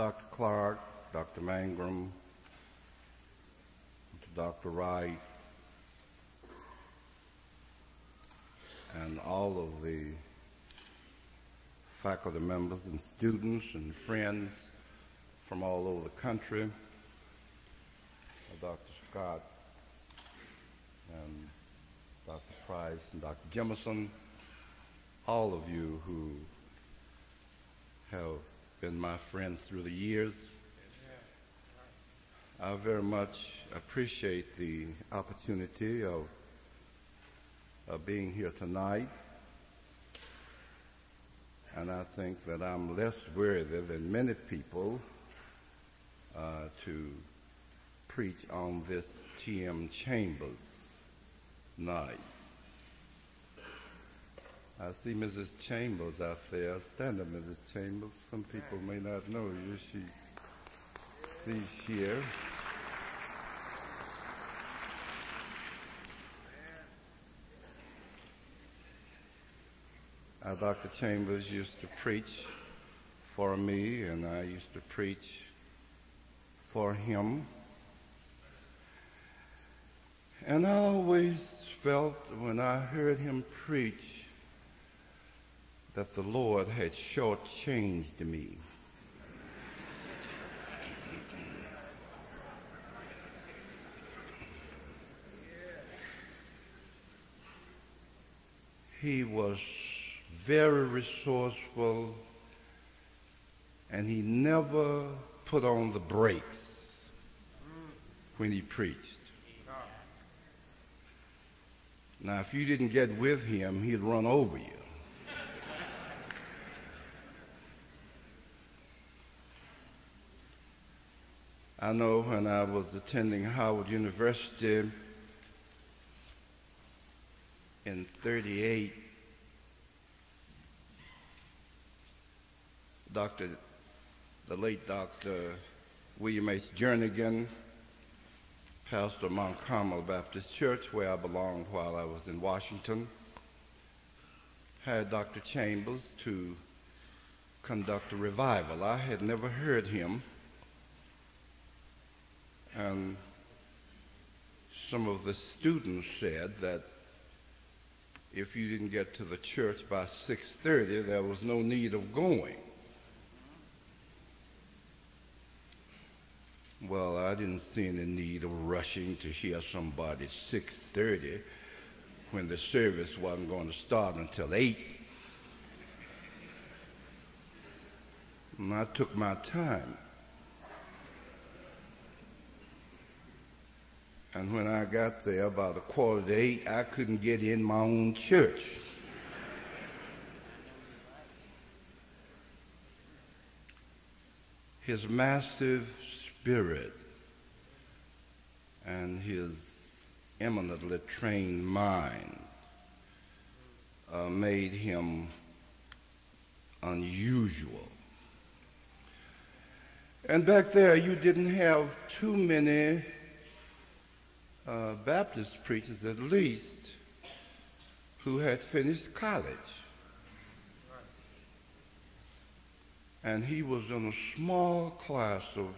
Dr. Clark, Dr. Mangrum, Dr. Wright, and all of the faculty members and students and friends from all over the country, uh, Dr. Scott and Dr. Price and Dr. Jemison, all of you who have been my friend through the years. I very much appreciate the opportunity of, of being here tonight. And I think that I'm less worthy than many people uh, to preach on this T.M. Chambers night. I see Mrs. Chambers out there. Stand up, Mrs. Chambers. Some people may not know you. She's, she's here. Uh, Dr. Chambers used to preach for me, and I used to preach for him. And I always felt when I heard him preach that the Lord had shortchanged me. He was very resourceful and he never put on the brakes when he preached. Now, if you didn't get with him, he'd run over you. I know when I was attending Howard University in 38, Dr. the late Dr. William H. Jernigan, pastor of Mount Carmel Baptist Church, where I belonged while I was in Washington, had Dr. Chambers to conduct a revival. I had never heard him and some of the students said that if you didn't get to the church by 6.30, there was no need of going. Well, I didn't see any need of rushing to hear somebody 6.30 when the service wasn't going to start until 8. And I took my time. And when I got there about a quarter to eight, I couldn't get in my own church. His massive spirit and his eminently trained mind uh, made him unusual. And back there, you didn't have too many uh, Baptist preachers at least who had finished college. And he was in a small class of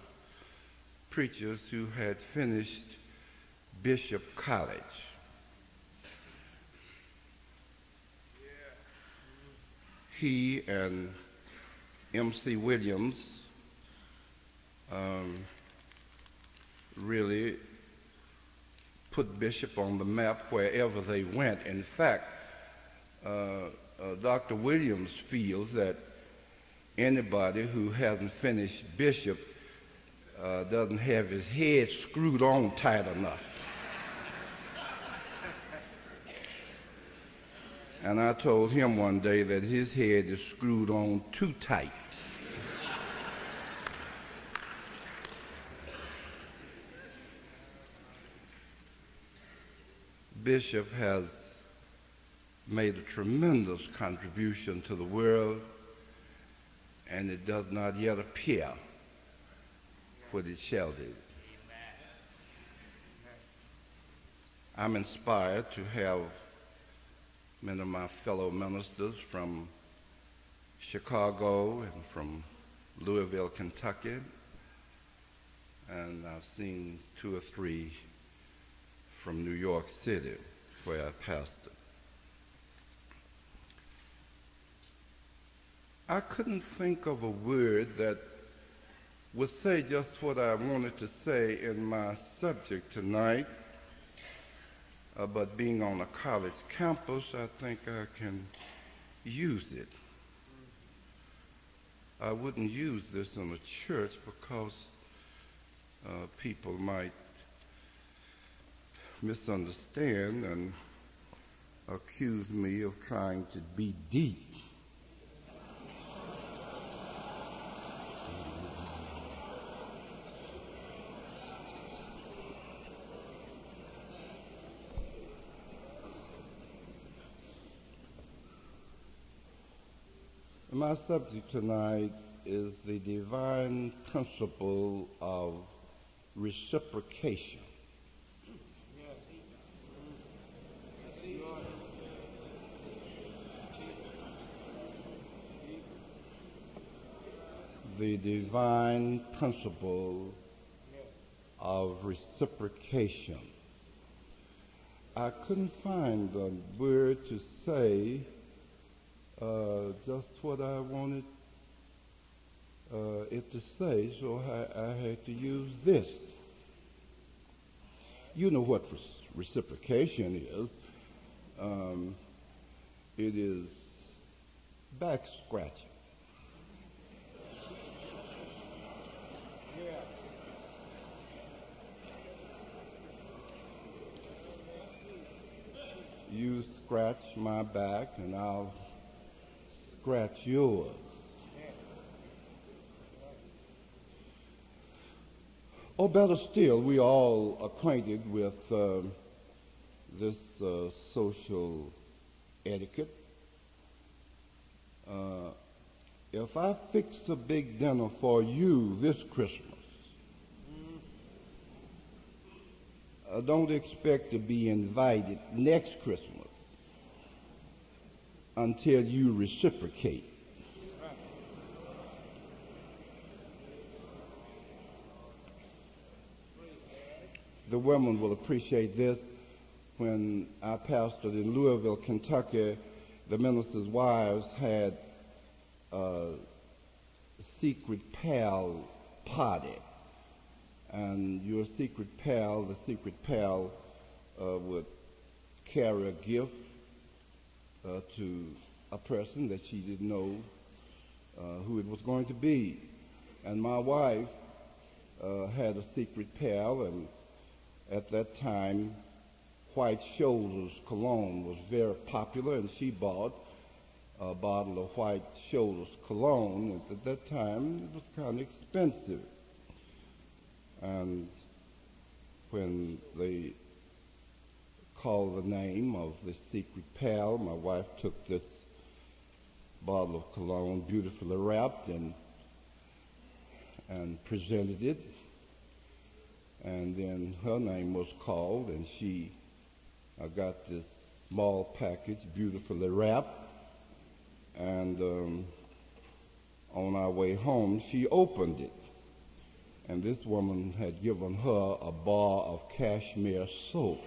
preachers who had finished Bishop College. He and M.C. Williams um, really put Bishop on the map wherever they went. In fact, uh, uh, Dr. Williams feels that anybody who hasn't finished Bishop uh, doesn't have his head screwed on tight enough. and I told him one day that his head is screwed on too tight. Bishop has made a tremendous contribution to the world, and it does not yet appear what it shall do. I'm inspired to have many of my fellow ministers from Chicago and from Louisville, Kentucky, and I've seen two or three from New York City, where I pastored. I couldn't think of a word that would say just what I wanted to say in my subject tonight. Uh, but being on a college campus, I think I can use it. I wouldn't use this in a church because uh, people might misunderstand and accuse me of trying to be deep. My subject tonight is the divine principle of reciprocation. The divine principle of reciprocation. I couldn't find a word to say uh, just what I wanted uh, it to say, so I, I, had to use this. You know what reciprocation is. Um, it is back scratching. You scratch my back and I'll scratch yours. Or better still, we are all acquainted with uh, this uh, social etiquette. Uh, if I fix a big dinner for you this Christmas, don't expect to be invited next Christmas until you reciprocate. The women will appreciate this. When I pastored in Louisville, Kentucky, the ministers' wives had a secret pal party. And your secret pal, the secret pal, uh, would carry a gift uh, to a person that she didn't know uh, who it was going to be. And my wife uh, had a secret pal, and at that time, White Shoulders cologne was very popular, and she bought a bottle of White Shoulders cologne. And at that time, it was kind of expensive. And when they called the name of the secret pal. My wife took this bottle of cologne, beautifully wrapped, and and presented it. And then her name was called, and she uh, got this small package, beautifully wrapped. And um, on our way home, she opened it. And this woman had given her a bar of cashmere soap.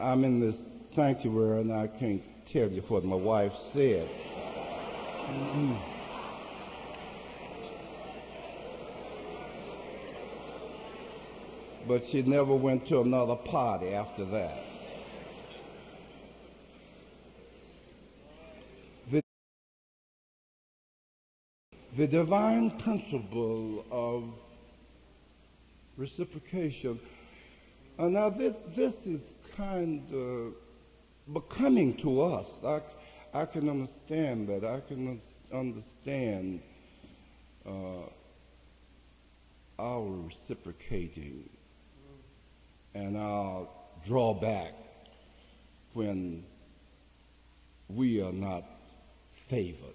I'm in this sanctuary and I can't tell you what my wife said. Mm-hmm. But she never went to another party after that. The, the divine principle of reciprocation. Uh, now, this, this is kind of becoming to us. I, I can understand that. I can understand uh, our reciprocating and our drawback when we are not favored.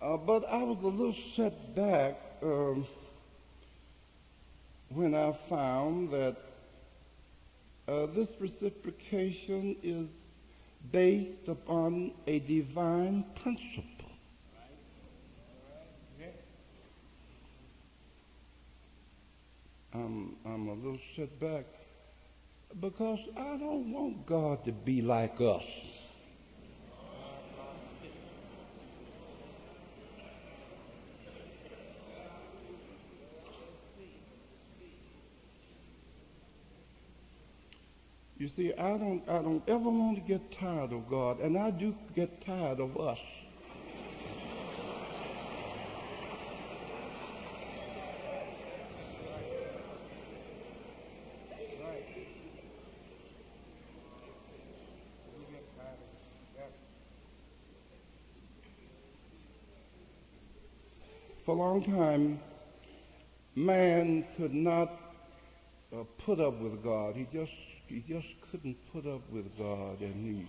Uh, but I was a little set back um, when I found that uh, this reciprocation is based upon a divine principle. I'm, I'm a little set back because I don't want God to be like us. You see, I don't, I don't ever want to get tired of God, and I do get tired of us. A long time, man could not uh, put up with God. He just he just couldn't put up with God, and he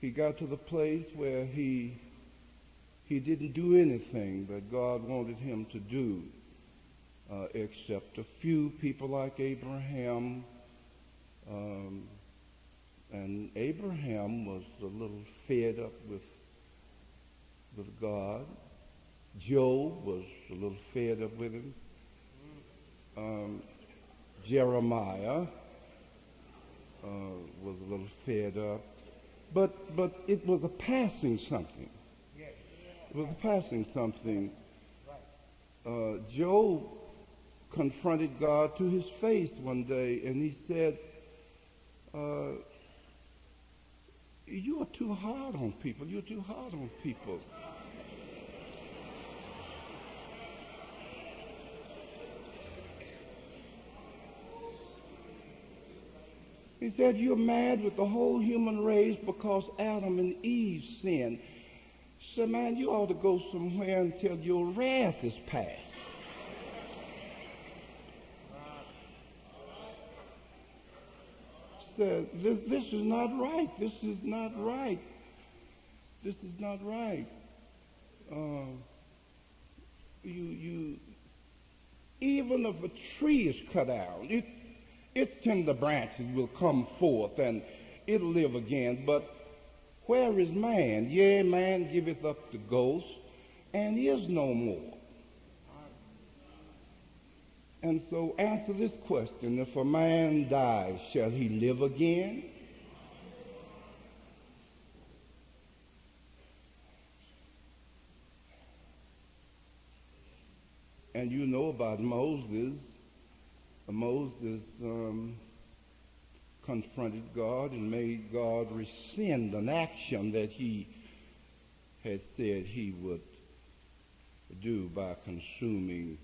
he got to the place where he he didn't do anything that God wanted him to do, uh, except a few people like Abraham. Um, and Abraham was a little fed up with with God. Job was a little fed up with him. Um, Jeremiah uh, was a little fed up. But, but it was a passing something. It was a passing something. Uh, Job confronted God to his face one day, and he said, uh, you are too hard on people. You're too hard on people. He said, You're mad with the whole human race because Adam and Eve sinned. Said, Man, you ought to go somewhere until your wrath is past. Said, this, this is not right. This is not right. This is not right. Uh, you, you, even if a tree is cut out, it, its tender branches will come forth and it'll live again. But where is man? Yea, man giveth up the ghost and is no more. And so answer this question. If a man dies, shall he live again? And you know about Moses Moses um, confronted God and made God rescind an action that he had said he would do by consuming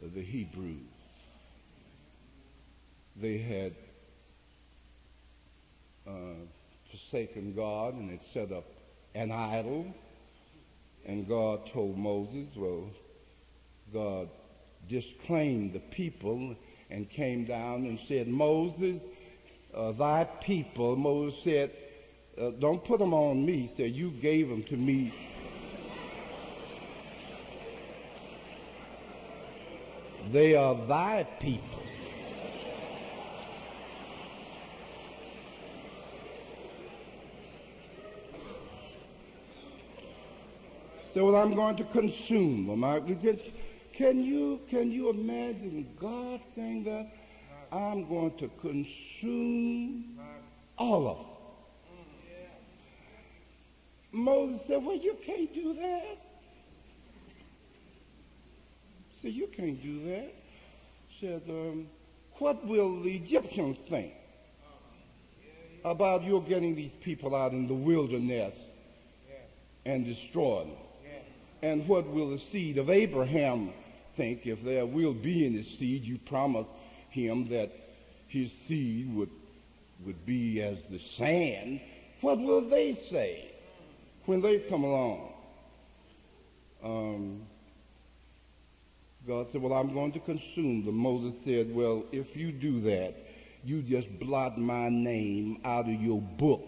the Hebrews. They had uh, forsaken God and had set up an idol. And God told Moses, well, God disclaimed the people and came down and said, Moses, uh, thy people, Moses said, uh, don't put them on me. He said, you gave them to me. They are thy people. So I'm going to consume them. I, can you, can you imagine God saying that? I'm going to consume all of them. Moses said, well, you can't do that. Said, you can't do that. Said, um, what will the Egyptians think about your getting these people out in the wilderness and destroying them? And what will the seed of Abraham think if there will be any seed, you promised him that his seed would, would be as the sand. What will they say when they come along? Um, God said, well, I'm going to consume them. Moses said, well, if you do that, you just blot my name out of your book.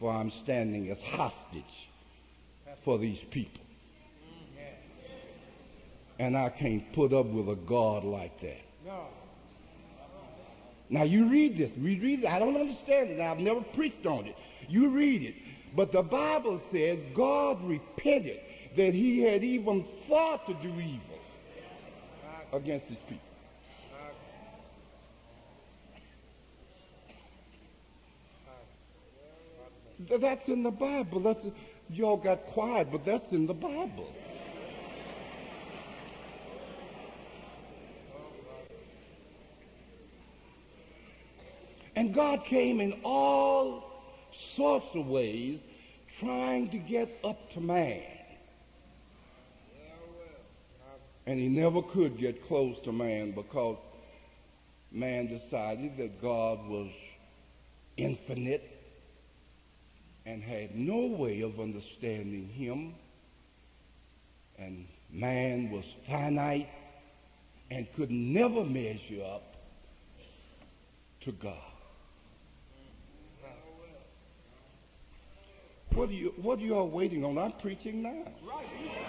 for I'm standing as hostage for these people. And I can't put up with a God like that. No. Now you read this. We read it. I don't understand it. I've never preached on it. You read it. But the Bible says God repented that he had even thought to do evil against his people. That's in the Bible. That's y'all got quiet, but that's in the Bible. And God came in all sorts of ways trying to get up to man. And he never could get close to man because man decided that God was infinite and had no way of understanding him. And man was finite and could never measure up to God. What are you what are you all waiting on? I'm preaching now. Right.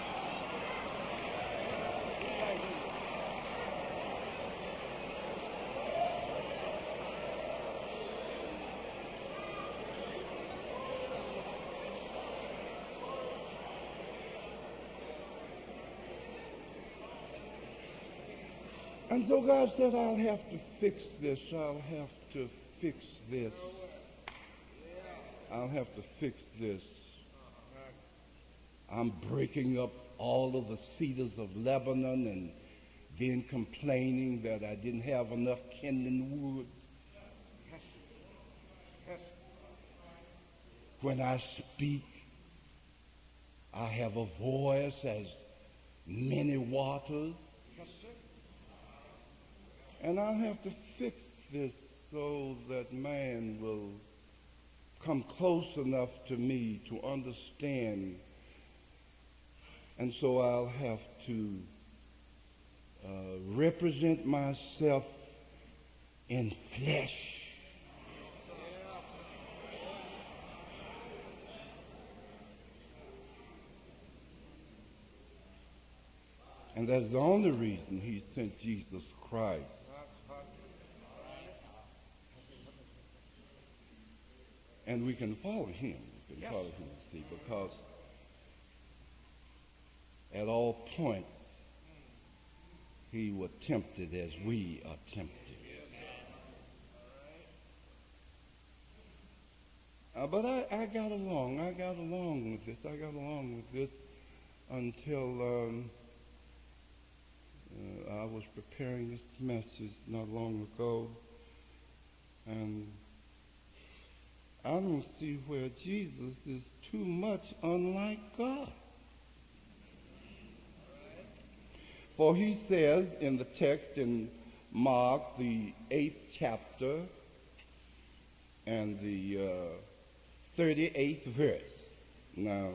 And so God said, I'll have to fix this. I'll have to fix this. I'll have to fix this. I'm breaking up all of the cedars of Lebanon and then complaining that I didn't have enough kindling wood. When I speak, I have a voice as many waters. And I'll have to fix this so that man will come close enough to me to understand. And so I'll have to uh, represent myself in flesh. And that's the only reason he sent Jesus Christ. And we can follow him. We can Yes. follow him, see, because at all points he was tempted as we are tempted. Uh, but I, I got along. I got along with this. I got along with this until um, uh, I was preparing this message not long ago. And I don't see where Jesus is too much unlike God. For he says in the text in Mark, the eighth chapter and the uh, 38th verse. Now,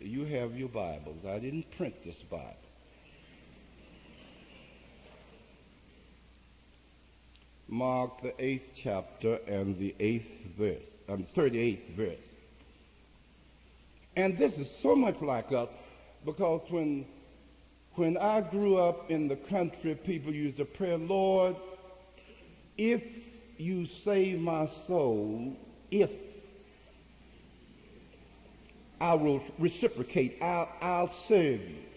you have your Bibles. I didn't print this Bible. Mark, the eighth chapter and the eighth verse, um, 38th verse. And this is so much like us because when, when I grew up in the country, people used to pray, Lord, if you save my soul, if I will reciprocate, I'll, I'll serve you.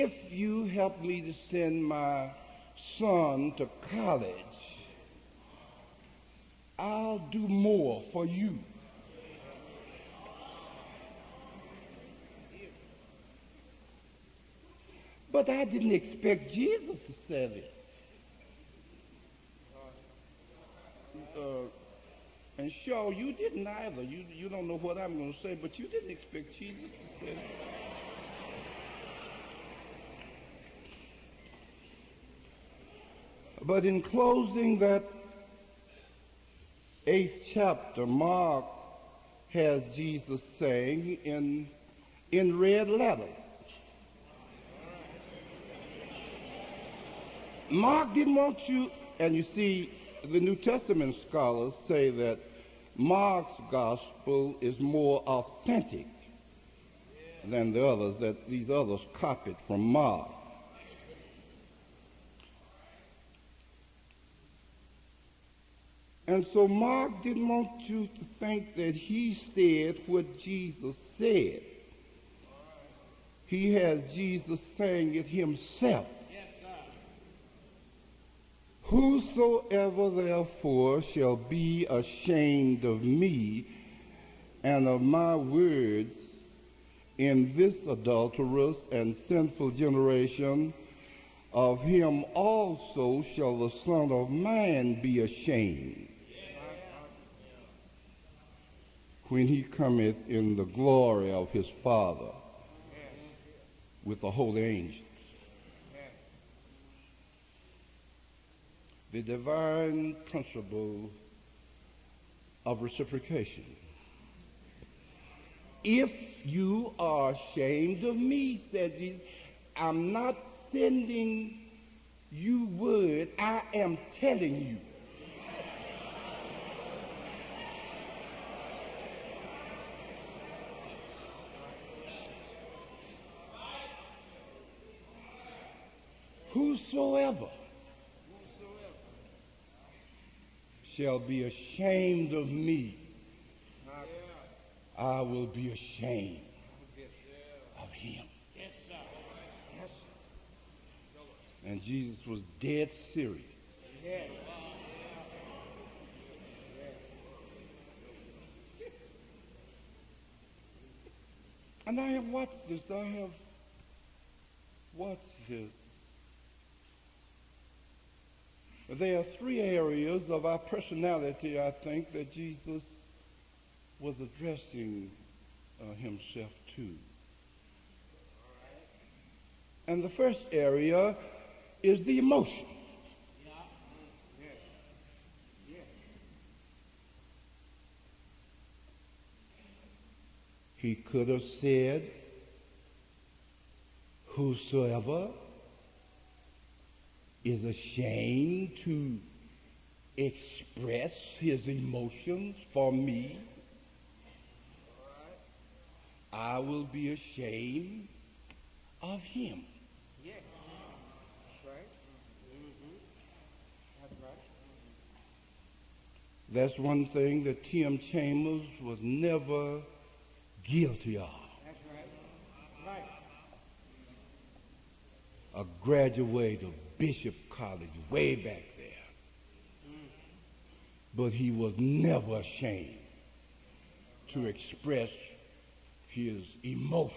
If you help me to send my son to college, I'll do more for you. But I didn't expect Jesus to say this. Uh, and Shaw, you didn't either. You, you don't know what I'm going to say, but you didn't expect Jesus to say this. But in closing that eighth chapter, Mark has Jesus saying in, in red letters. Mark didn't want you, and you see, the New Testament scholars say that Mark's gospel is more authentic than the others, that these others copied from Mark. And so Mark didn't want you to think that he said what Jesus said. He has Jesus saying it himself. Whosoever therefore shall be ashamed of me and of my words in this adulterous and sinful generation, of him also shall the Son of Man be ashamed when he cometh in the glory of his Father with the holy angels. The divine principle of reciprocation. If you are ashamed of me, said Jesus, I'm not sending you word, I am telling you. Whosoever shall be ashamed of me, I will be ashamed of him. And Jesus was dead serious. And I have watched this. I have watched this There are three areas of our personality, I think, that Jesus was addressing uh, himself to. And the first area is the emotion. He could have said, Whosoever is ashamed to express his emotions for me, I will be ashamed of him. Yes. That's right. That's right. That's one thing that T.M. Chambers was never guilty of. That's right. Right. A graduate of Bishop College way back there. But he was never ashamed to express his emotion.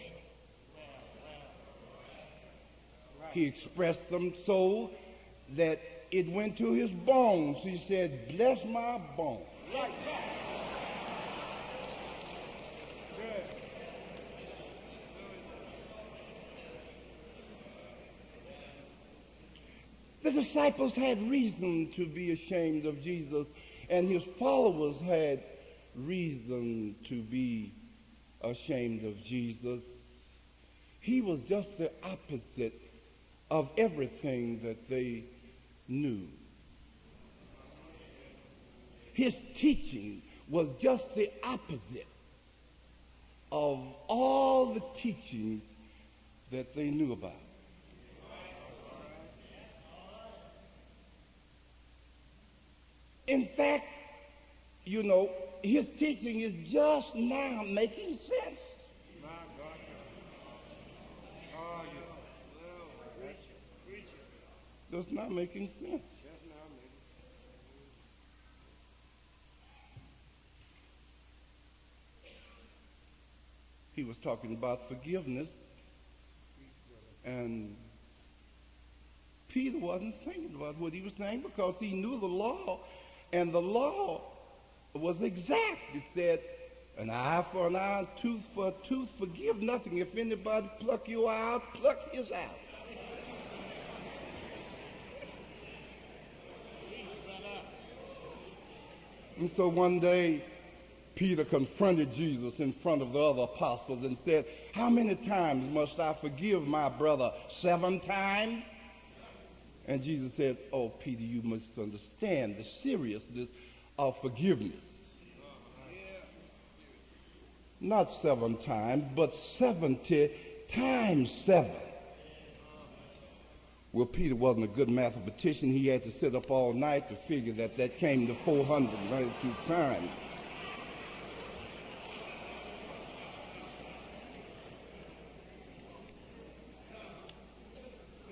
He expressed them so that it went to his bones. He said, bless my bones. Disciples had reason to be ashamed of Jesus, and his followers had reason to be ashamed of Jesus. He was just the opposite of everything that they knew. His teaching was just the opposite of all the teachings that they knew about. In fact, you know, his teaching is just now making sense. That's not making sense. He was talking about forgiveness, and Peter wasn't thinking about what he was saying because he knew the law and the law was exact. It said, an eye for an eye, tooth for a tooth, forgive nothing. If anybody pluck you out, pluck his out. And so one day, Peter confronted Jesus in front of the other apostles and said, How many times must I forgive my brother? Seven times? And Jesus said, Oh, Peter, you must understand the seriousness of forgiveness. Not seven times, but 70 times seven. Well, Peter wasn't a good mathematician. He had to sit up all night to figure that that came to 492 times.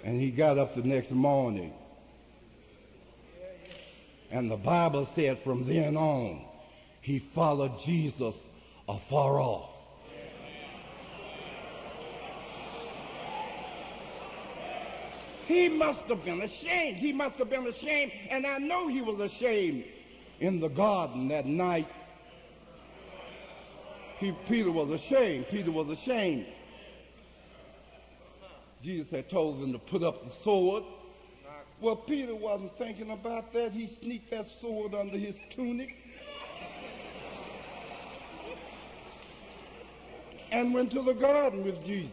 And he got up the next morning. And the Bible said from then on, he followed Jesus afar off. He must have been ashamed. He must have been ashamed. And I know he was ashamed in the garden that night. He, Peter was ashamed. Peter was ashamed. Jesus had told them to put up the sword. Well, Peter wasn't thinking about that. He sneaked that sword under his tunic and went to the garden with Jesus.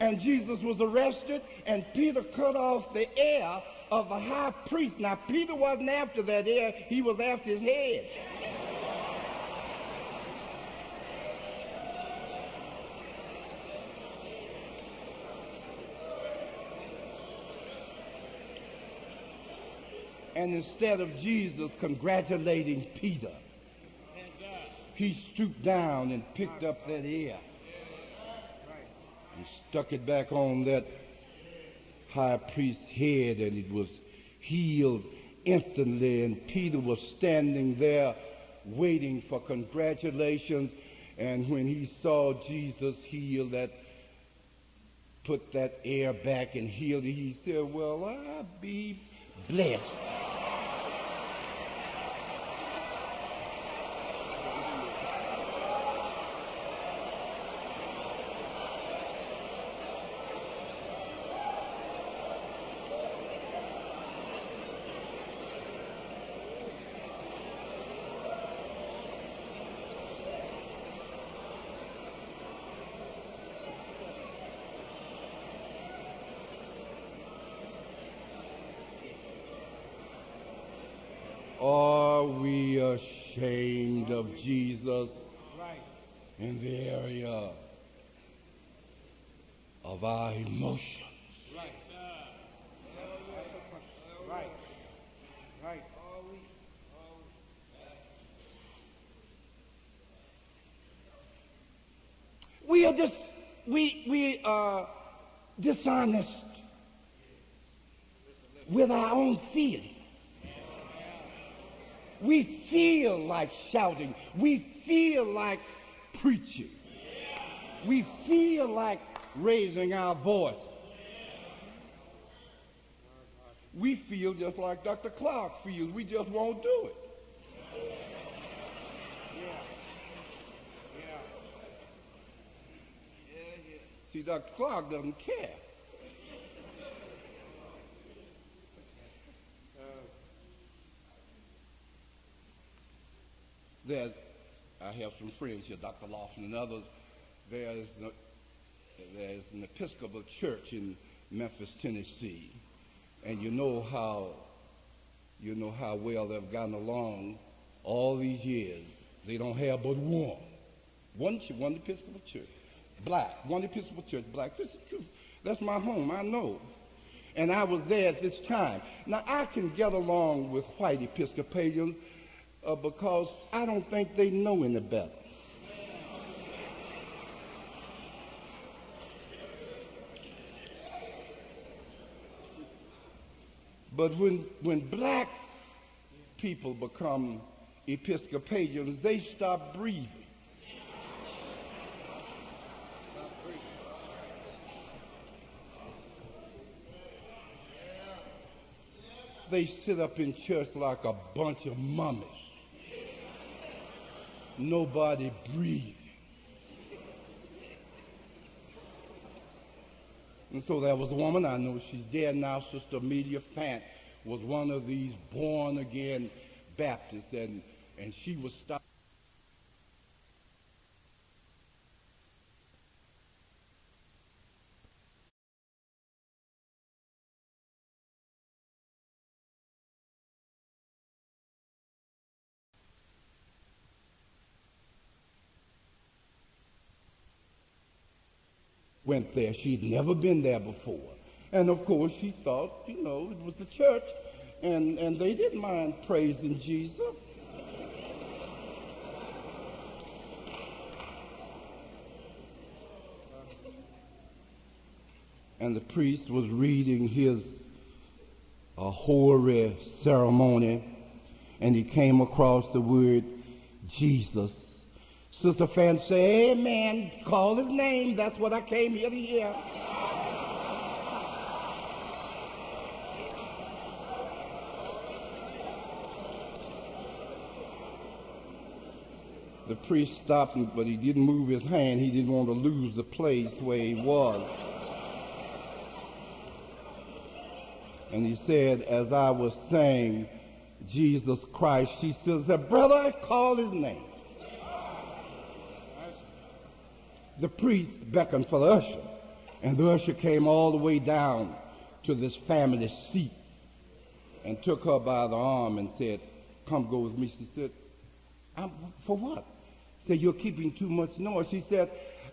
And Jesus was arrested, and Peter cut off the ear of the high priest. Now, Peter wasn't after that ear, he was after his head. And instead of Jesus congratulating Peter, he stooped down and picked up that ear and stuck it back on that high priest's head, and it was healed instantly. And Peter was standing there waiting for congratulations. And when he saw Jesus heal that, put that ear back and healed it, he said, Well, I be blessed. Are we ashamed of Jesus in the area of our emotions? Right. Right. Right. We are just we we are dishonest with our own feelings. We feel like shouting. We feel like preaching. We feel like raising our voice. We feel just like Dr. Clark feels. We just won't do it. See, Dr. Clark doesn't care. There's, I have some friends here, Dr. Lawson and others. There's, the, there's an Episcopal church in Memphis, Tennessee, and you know how, you know how well they've gotten along all these years. They don't have but one, one, one Episcopal church, black, one Episcopal church, black. This is true. That's my home. I know. And I was there at this time. Now I can get along with white Episcopalians uh, because I don't think they know any better. But when, when black people become Episcopalians, they stop breathing. They sit up in church like a bunch of mummies. Nobody breathing. And so there was a woman, I know she's dead now, Sister Amelia Fant, was one of these born again Baptists, and, and she was stopped. Went there. She'd never been there before. And of course, she thought, you know, it was the church, and, and they didn't mind praising Jesus. And the priest was reading his uh, hoary ceremony, and he came across the word Jesus. Sister Fan say, Amen. Call his name. That's what I came here to hear. The priest stopped him, but he didn't move his hand. He didn't want to lose the place where he was. And he said, as I was saying, Jesus Christ, she still said, Brother, call his name. The priest beckoned for the usher, and the usher came all the way down to this family seat and took her by the arm and said, Come go with me. She said, For what? Said, You're keeping too much noise. She said,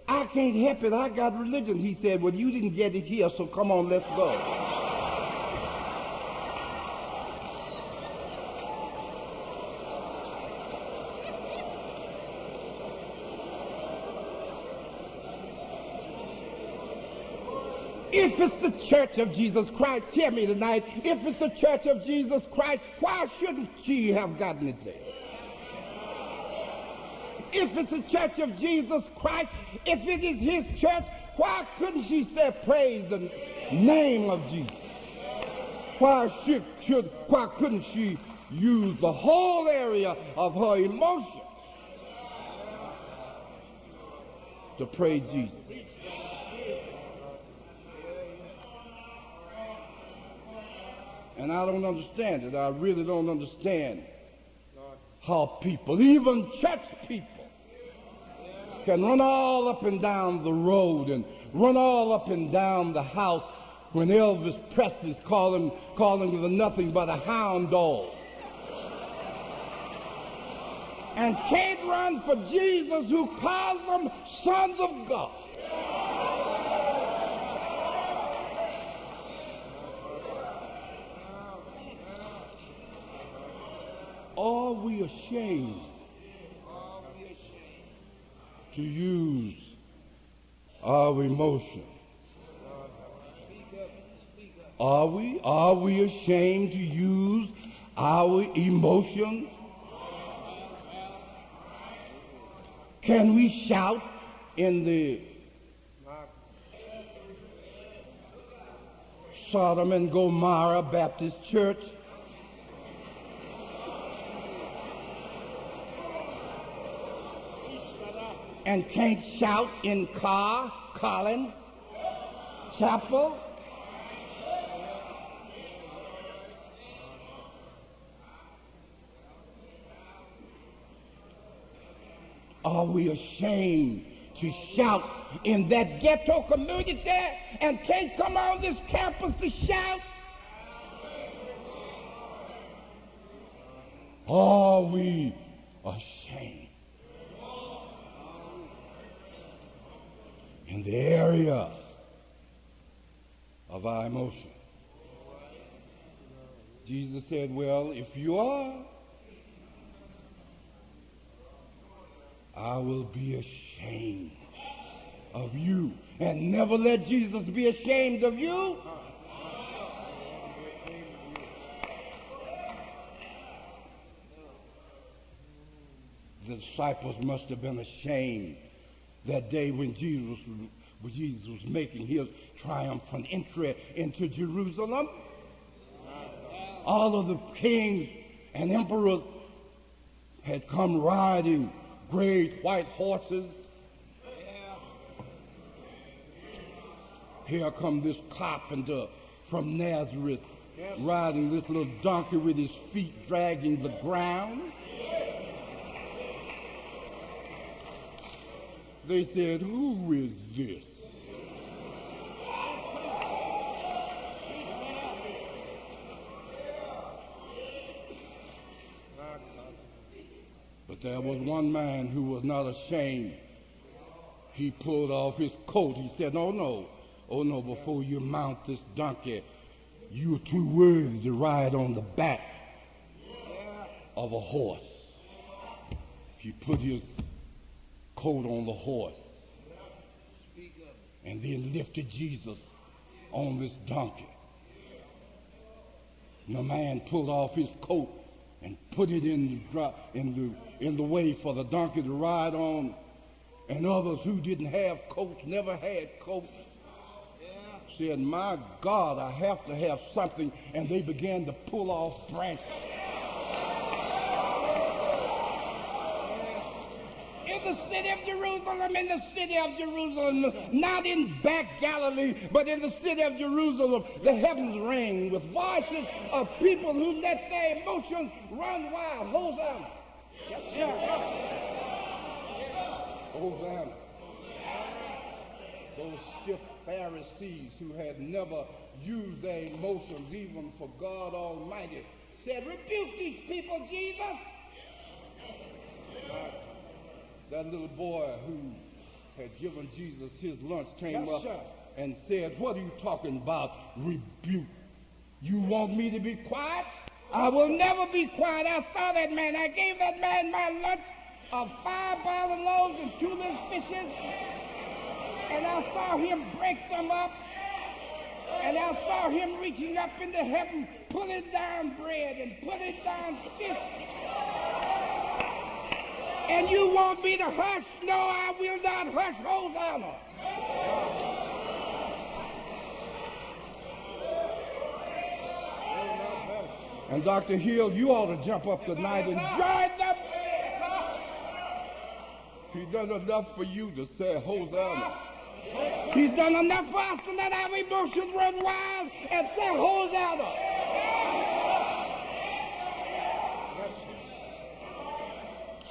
I can't help it. I got religion. He said, Well, you didn't get it here, so come on, let's go. If it's the church of Jesus Christ, hear me tonight. If it's the church of Jesus Christ, why shouldn't she have gotten it there? If it's the church of Jesus Christ, if it is his church, why couldn't she say praise the name of Jesus? Why should, should why couldn't she use the whole area of her emotion to praise Jesus? And I don't understand it. I really don't understand how people, even church people, can run all up and down the road and run all up and down the house when Elvis Presley's calling, calling them nothing but a hound dog. And can't run for Jesus who calls them sons of God. Are we ashamed to use our emotion? Are we? Are we ashamed to use our emotions? Can we shout in the Sodom and Gomorrah Baptist Church and can't shout in Carr, Collins, Chapel. Are we ashamed to shout in that ghetto community and can't come on this campus to shout? Are we ashamed? In the area of our emotion. Jesus said, Well, if you are, I will be ashamed of you. And never let Jesus be ashamed of you. The disciples must have been ashamed that day when Jesus, when Jesus was making his triumphant entry into Jerusalem. All of the kings and emperors had come riding great white horses. Here come this carpenter from Nazareth riding this little donkey with his feet dragging the ground. They said, Who is this? But there was one man who was not ashamed. he pulled off his coat. He said, Oh no, oh no, before you mount this donkey, you're too worthy to ride on the back of a horse. He put his coat on the horse and then lifted Jesus on this donkey. And the man pulled off his coat and put it in the, in the, in the way for the donkey to ride on. And others who didn't have coats, never had coats, said, My God, I have to have something. And they began to pull off branches. The city of Jerusalem, in the city of Jerusalem, not in back Galilee, but in the city of Jerusalem, the heavens rang with voices of people who let their emotions run wild. Hosanna. Yes, sir. Hosanna. Those stiff Pharisees who had never used their emotions even for God Almighty Said, rebuke these people, Jesus. That little boy who had given Jesus his lunch came Yes, up sir. and said, What are you talking about? Rebuke. You want me to be quiet? I will never be quiet. I saw that man. I gave that man my lunch of five barley loaves and two little fishes. And I saw him break them up. And I saw him reaching up into heaven, pulling down bread and putting down fish. And you want me to hush? No, I will not hush. Hosanna. And Dr. Hill, you ought to jump up tonight and Join them. he done enough for you to say Hosanna. He's done enough for us to let our emotions run wild and say Hosanna.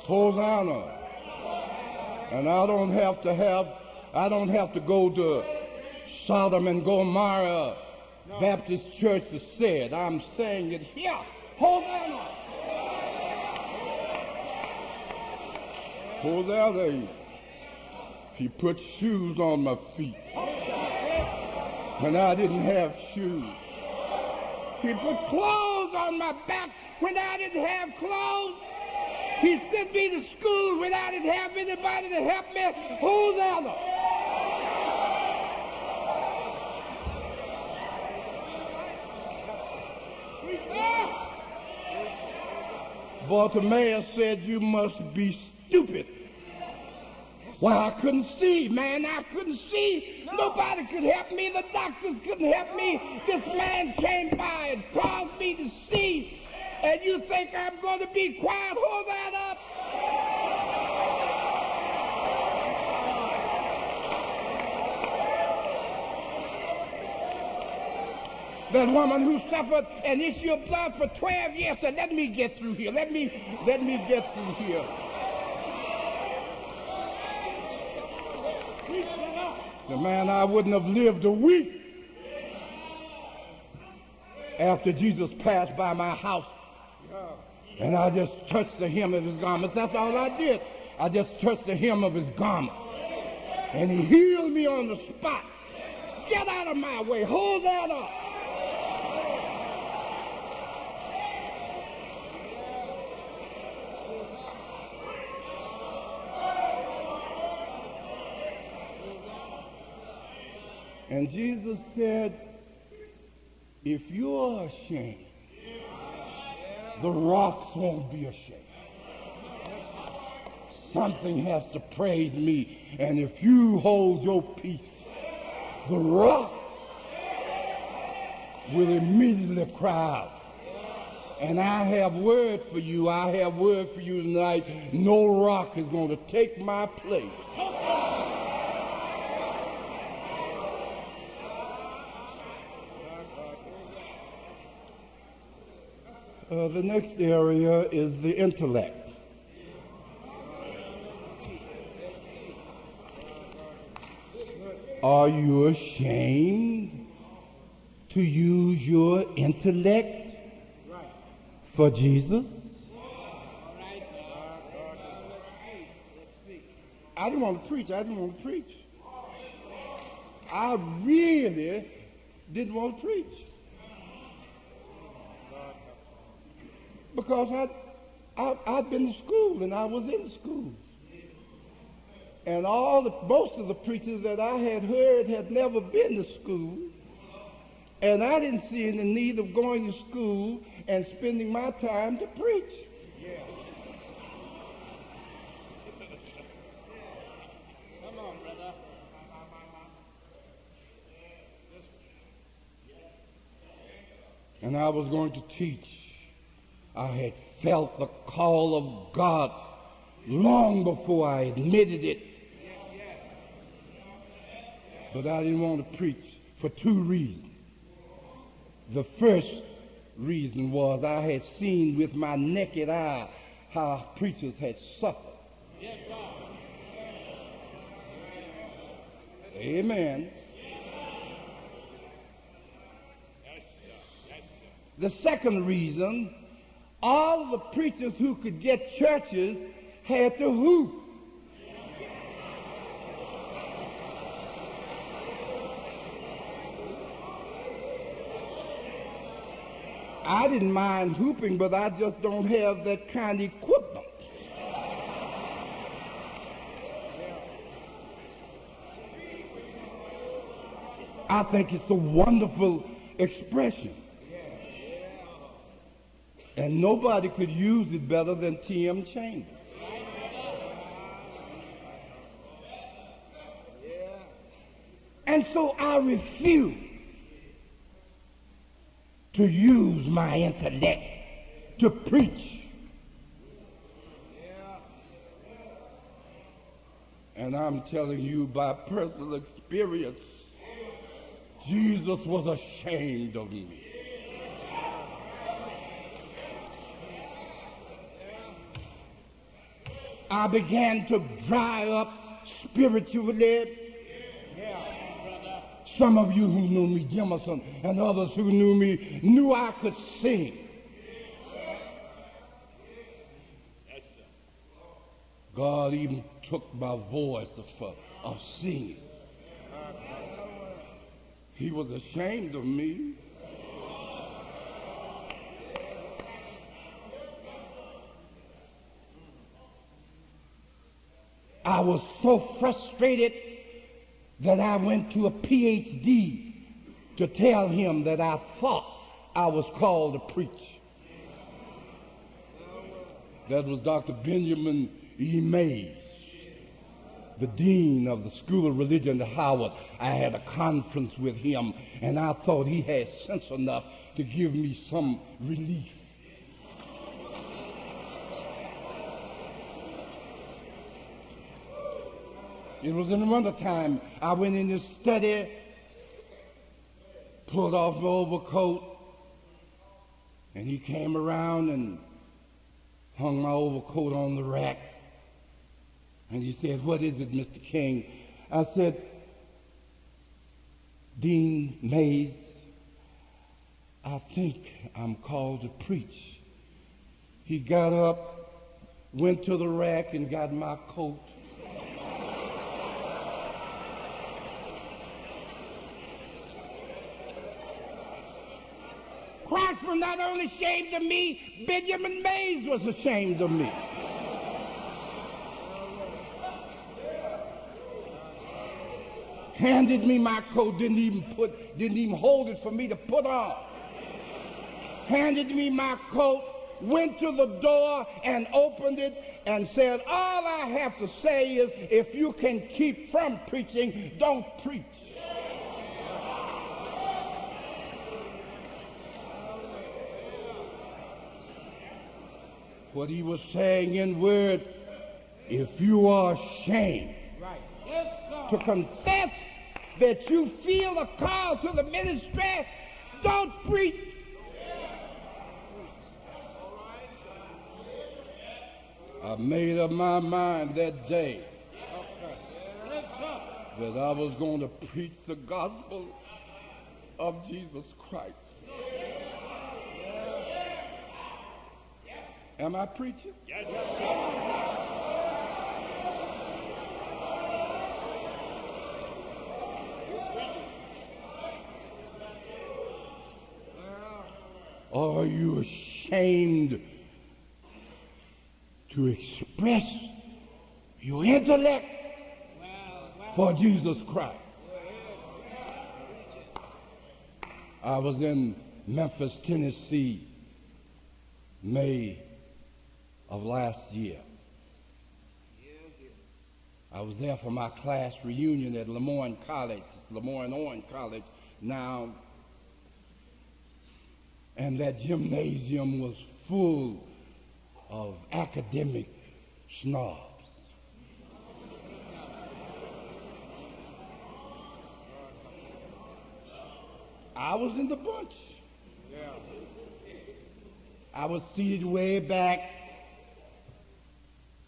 Hosanna. And I don't have to have, I don't have to go to Sodom and Gomorrah Baptist Church to say it. I'm saying it here. Hosanna. Hosanna. He put shoes on my feet when I didn't have shoes. He put clothes on my back when I didn't have clothes. He sent me to school when I didn't have anybody to help me. Who's Hosanna. Bartimaeus said, You must be stupid. Well, I couldn't see, man. I couldn't see. Nobody could help me. The doctors couldn't help me. This man came by and caused me to see. And you think I'm going to be quiet? Hold that up. That woman who suffered an issue of blood for 12 years said, let me get through here. Let me, let me get through here. The man, I wouldn't have lived a week after Jesus passed by my house. And I just touched the hem of his garment. That's all I did. I just touched the hem of his garment. And he healed me on the spot. Get out of my way. Hold that up. And Jesus said, if you're ashamed, the rocks won't be ashamed. Something has to praise me. And if you hold your peace, the rock will immediately cry out. And I have word for you. I have word for you tonight. No rock is going to take my place. Uh, the next area is the intellect. Are you ashamed to use your intellect for Jesus? I didn't want to preach. I didn't want to preach. I really didn't want to preach. Because I, I, I'd been to school and I was in school. And all the, most of the preachers that I had heard had never been to school. And I didn't see any need of going to school and spending my time to preach. Yeah. Come on, brother. and I was going to teach. I had felt the call of God long before I admitted it. But I didn't want to preach for two reasons. The first reason was I had seen with my naked eye how preachers had suffered. Yes. Amen. Yes, sir. Yes, sir. The second reason, all the preachers who could get churches had to hoop. I didn't mind hooping, but I just don't have that kind of equipment. I think it's a wonderful expression. And nobody could use it better than T.M. Chambers. And so I refuse to use my intellect to preach. And I'm telling you by personal experience, Jesus was ashamed of me. I began to dry up spiritually. Some of you who knew me, Jemison, and others who knew me, knew I could sing. God even took my voice of, of singing. He was ashamed of me. I was so frustrated that I went to a PhD to tell him that I thought I was called to preach. That was Dr. Benjamin E. Mays, the dean of the School of Religion at Howard. I had a conference with him, and I thought he had sense enough to give me some relief. It was in the winter time. I went in to study, pulled off my overcoat, and he came around and hung my overcoat on the rack. And he said, What is it, Mr. King? I said, Dean Mays, I think I'm called to preach. He got up, went to the rack, and got my coat. Christ not only ashamed of me, Benjamin Mays was ashamed of me. handed me my coat, didn't even put, didn't even hold it for me to put on. Handed me my coat, went to the door and opened it and said, all I have to say is if you can keep from preaching, don't preach. What he was saying in words, if you are ashamed Right. Yes, to confess that you feel a call to the ministry, don't preach. I made up my mind that day that I was going to preach the gospel of Jesus Christ. Am I preaching? Yes, Are you ashamed to express your intellect for Jesus Christ? I was in Memphis, Tennessee, May of last year. I was there for my class reunion at LeMoyne College, LeMoyne Owen College now. And that gymnasium was full of academic snobs. I was in the bunch. I was seated way back,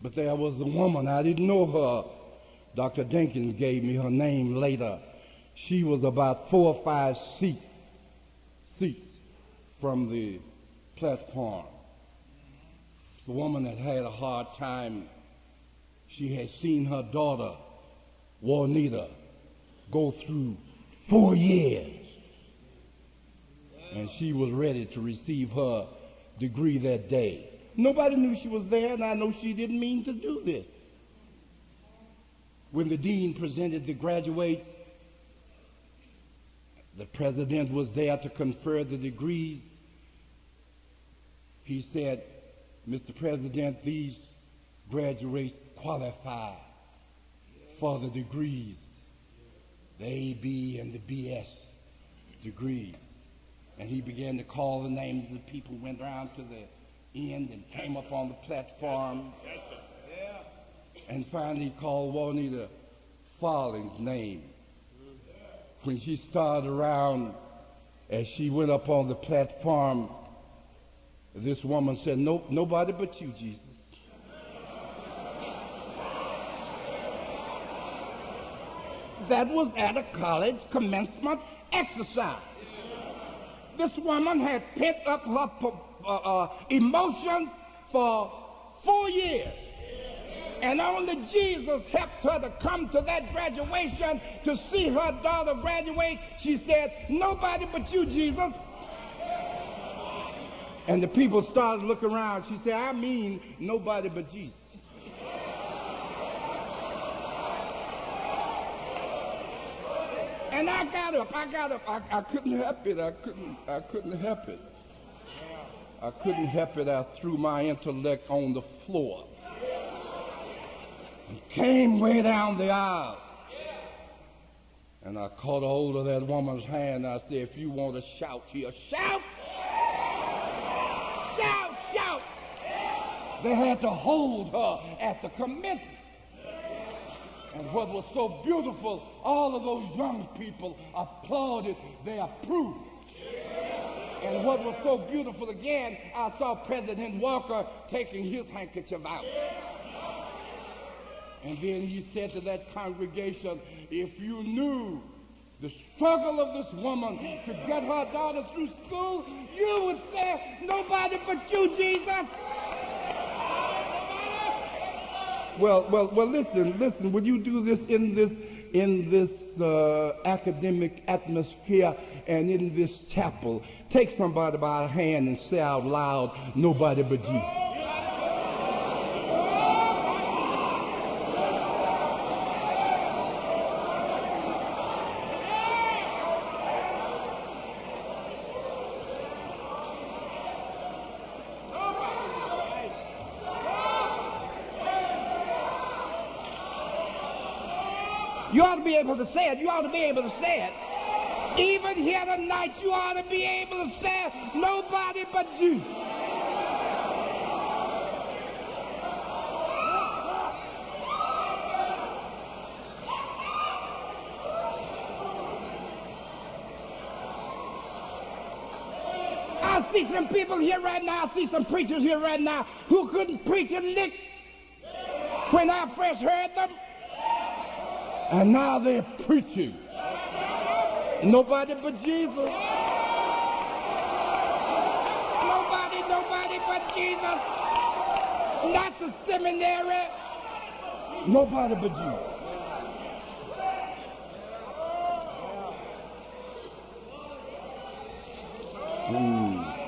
but there was a woman. I didn't know her. Dr. Jenkins gave me her name later. She was about four or five seat, seats from the platform. The woman that had a hard time. She had seen her daughter, Juanita, go through four years. And she was ready to receive her degree that day. Nobody knew she was there, and I know she didn't mean to do this. When the dean presented the graduates, the president was there to confer the degrees. He said, Mr. President, these graduates qualify for the degrees, the A, B, and the BS degrees. And he began to call the names of the people, went around to the end and came up on the platform. And finally called Juanita Falling's name. When she started around, as she went up on the platform, this woman said, Nope, nobody but you, Jesus. That was at a college commencement exercise this woman had pent up her uh, uh, emotions for four years. And only Jesus helped her to come to that graduation to see her daughter graduate. She said, Nobody but you, Jesus. And the people started looking around. She said, I mean, nobody but Jesus. And I got up. I got up. I, I couldn't help it. I couldn't. I couldn't help it. I couldn't help it. I threw my intellect on the floor and came way down the aisle. And I caught hold of that woman's hand. I said, if you want to shout here, shout! Shout, shout! They had to hold her at the commencement. And what was so beautiful, all of those young people applauded, they approved. And what was so beautiful again, I saw President Walker taking his handkerchief out. And then he said to that congregation, if you knew the struggle of this woman to get her daughter through school, you would say, nobody but you, Jesus. Well, well, well. Listen, listen. would you do this in this in this uh, academic atmosphere and in this chapel, take somebody by the hand and say out loud, "Nobody but Jesus." To be able to say it. You ought to be able to say it. Even here tonight, you ought to be able to say it. nobody but you. I see some people here right now, I see some preachers here right now who couldn't preach a lick when I first heard them. And now they're preaching. Nobody but Jesus. Nobody, nobody but Jesus. Not the seminary. Nobody but Jesus. Mm.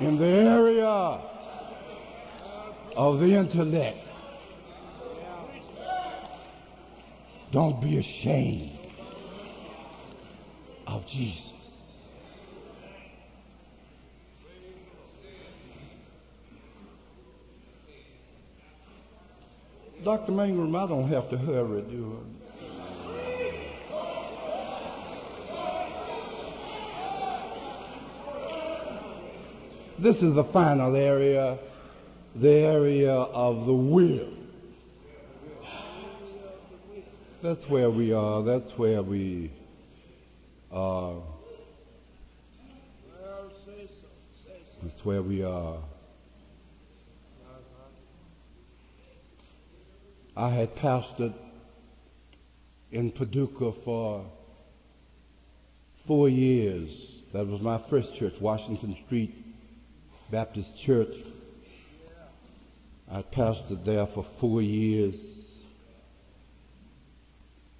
in the area of the intellect. Don't be ashamed of Jesus. Dr. Mangrum, I don't have to hurry, do I? This is the final area, the area of the will. That's where we are. That's where we are. That's where we are. I had pastored in Paducah for four years. That was my first church, Washington Street Baptist Church. I pastored there for four years.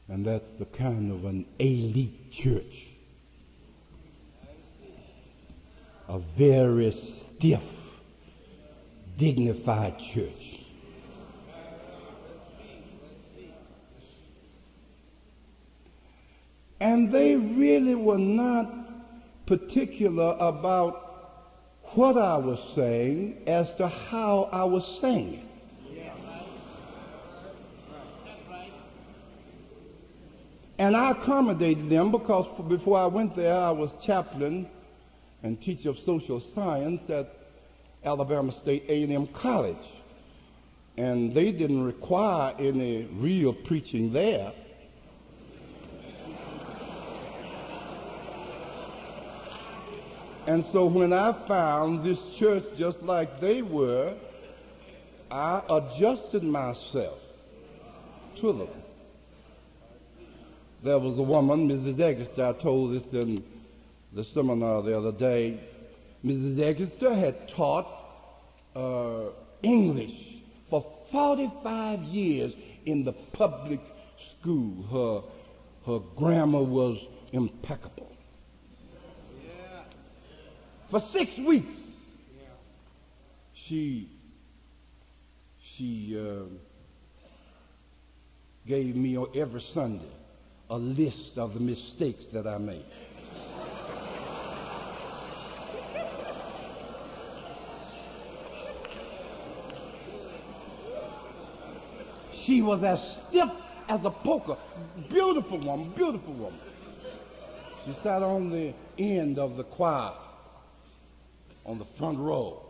And that's the kind of an elite church. A very stiff, dignified church. And they really were not particular about what I was saying as to how I was saying it. And I accommodated them because before I went there, I was chaplain and teacher of social science at Alabama State A&M College. And they didn't require any real preaching there. And so when I found this church just like they were, I adjusted myself to them. There was a woman, Mrs. Eggleston, I told this in the seminar the other day. Mrs. Eggleston had taught uh, English for 45 years in the public school. Her, her grammar was impeccable. For six weeks, she she uh, gave me every Sunday a list of the mistakes that I made. She was as stiff as a poker. Beautiful woman, beautiful woman. She sat on the end of the choir on the front row.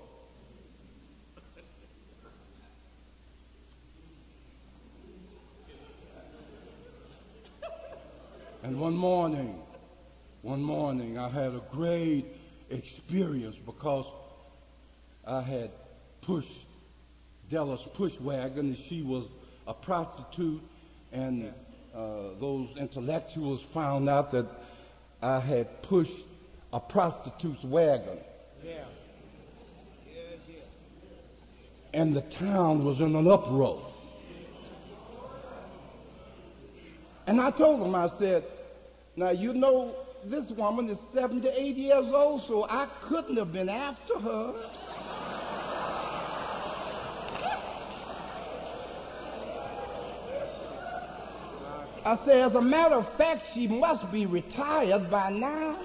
And one morning, one morning, I had a great experience because I had pushed Della's push wagon, and she was a prostitute, and uh, those intellectuals found out that I had pushed a prostitute's wagon. Yeah. And the town was in an uproar. And I told them, I said, now you know this woman is 78 years old, so I couldn't have been after her. I said, as a matter of fact, she must be retired by now.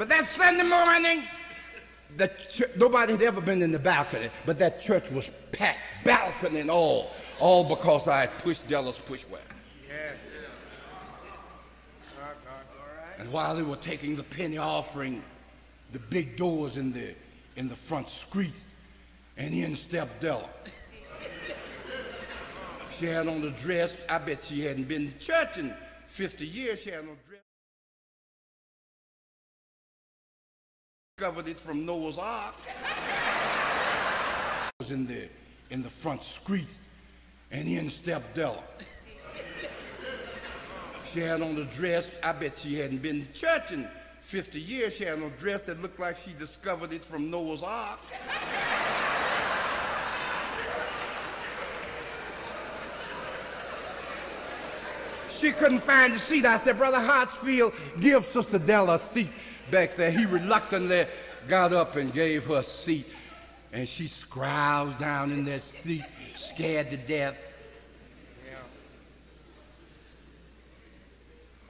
But that Sunday morning, the nobody had ever been in the balcony, but that church was packed, balcony and all, all because I had pushed Della's push wagon. And while they were taking the penny offering, the big doors in the in the front squeaked, and in stepped Della. She had on a dress. I bet she hadn't been to church in 50 years. She had on dress. Covered it from Noah's Ark. was in the in the front squeaked, and in stepped Della. She had on a dress. I bet she hadn't been to church in 50 years. She had on a dress that looked like she discovered it from Noah's Ark. She couldn't find a seat. I said, Brother Hartsfield, give Sister Della a seat back there. He reluctantly got up and gave her a seat. And she scowled down in that seat, scared to death.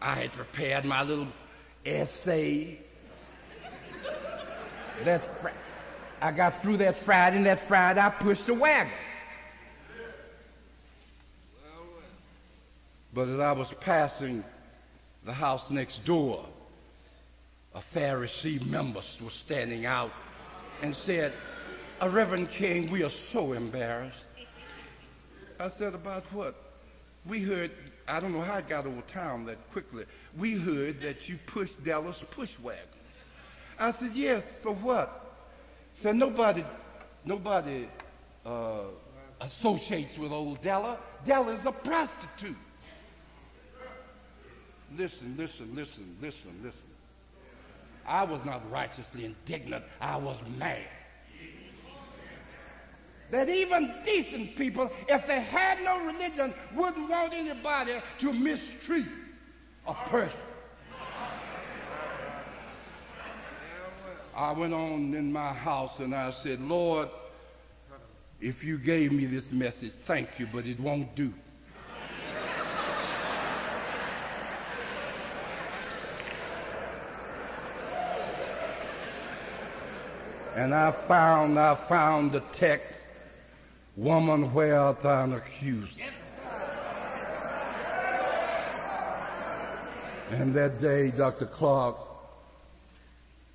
I had prepared my little essay. That fr- I got through that Friday, and that Friday I pushed the wagon. But as I was passing the house next door, a Pharisee member was standing out and said, "A Reverend King, we are so embarrassed. I said, about what? We heard, I don't know how it got over town that quickly. We heard that you pushed Della's push wagon. I said, yes, so what? Said, nobody, nobody uh, associates with old Della. Della's a prostitute. Listen, listen, listen, listen, listen. I was not righteously indignant. I was mad. That even decent people, if they had no religion, wouldn't want anybody to mistreat a person. I went on in my house and I said, Lord, if you gave me this message, thank you, but it won't do. And I found, I found the text, woman, where art thou accused? And that day, Dr. Clark,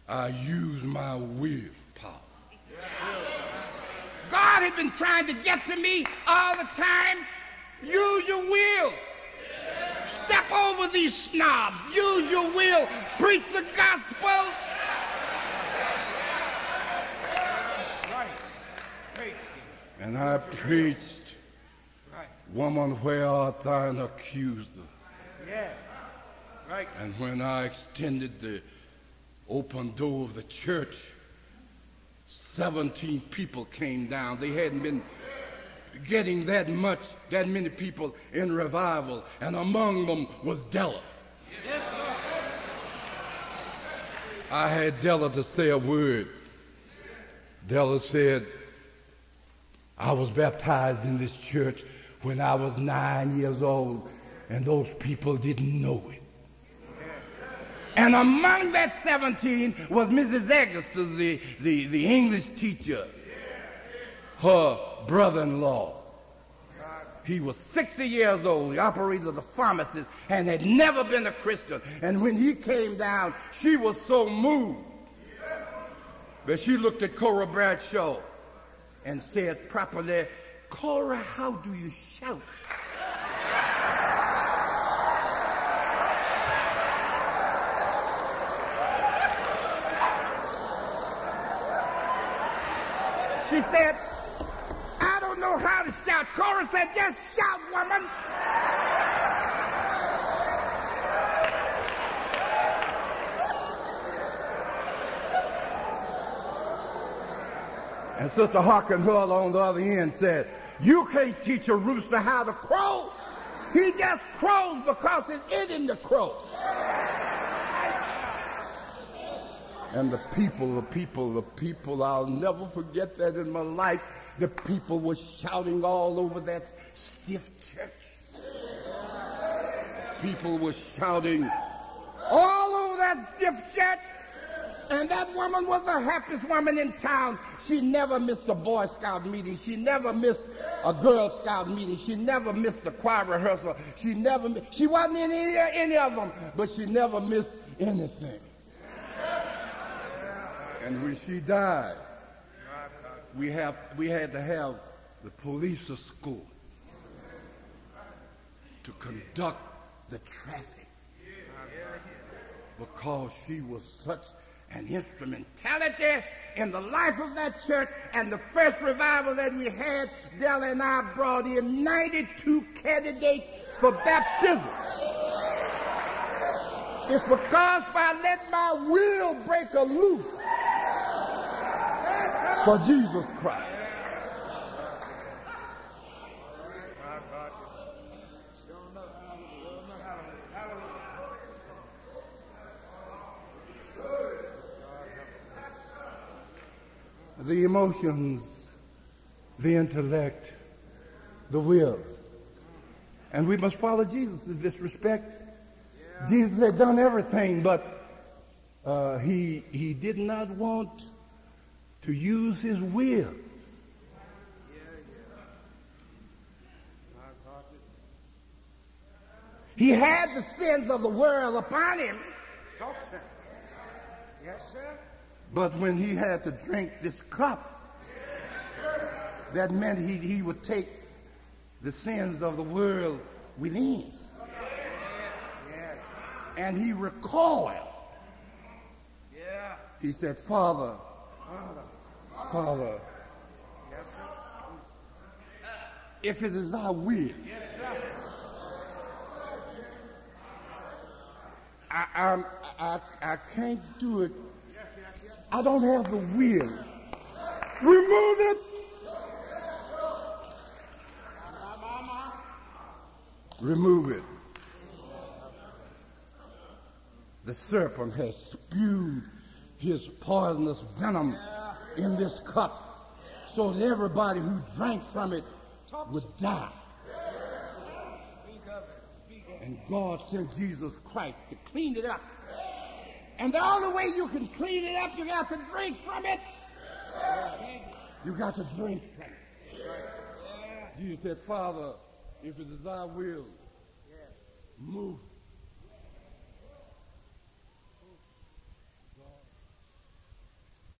I used my willpower. God had been trying to get to me all the time. Use your will. Step over these snobs. Use your will. Preach the gospel. And I preached, Woman, where art thine accuser? Yeah. Right. And when I extended the open door of the church, 17 people came down. They hadn't been getting that much, that many people in revival, and among them was Della. Yes. I had Della to say a word. Della said, I was baptized in this church when I was nine years old, and those people didn't know it. And among that 17 was Mrs. Agassi, the, the, the English teacher, her brother-in-law. He was 60 years old. He operated a pharmacist and had never been a Christian. And when he came down, she was so moved that she looked at Cora Bradshaw and said properly, Cora, how do you shout? She said, I don't know how to shout. Cora said, just shout, woman. And Sister Hawkins-Hull on the other end said, you can't teach a rooster how to crow. He just crows because it's in the crow. And the people, the people, the people, I'll never forget that in my life. The people were shouting all over that stiff church. People were shouting all over that stiff church. And that woman was the happiest woman in town. She never missed a Boy Scout meeting. She never missed a Girl Scout meeting. She never missed a choir rehearsal. She never, she wasn't in any, any of them, but she never missed anything. And when she died, we, have, we had to have the police escort to conduct the traffic because she was such an instrumentality in the life of that church and the first revival that we had, Della and I brought in 92 candidates for baptism. It's because I let my will break a loose for Jesus Christ. The emotions, the intellect, the will. And we must follow Jesus in this respect. Jesus had done everything, but uh, he, he did not want to use his will. He had the sins of the world upon him. Yes, sir. But when he had to drink this cup, that meant he, he would take the sins of the world within. And he recoiled. He said, Father, Father. Father, Yes, sir. if it is thy will, I, I'm, I, I can't do it. I don't have the will. Remove it. Remove it. The serpent has spewed his poisonous venom in this cup so that everybody who drank from it would die. And God sent Jesus Christ to clean it up. And the only way you can clean it up, you got to drink from it. You got to drink from it. Jesus said, Father, if it is thy will, move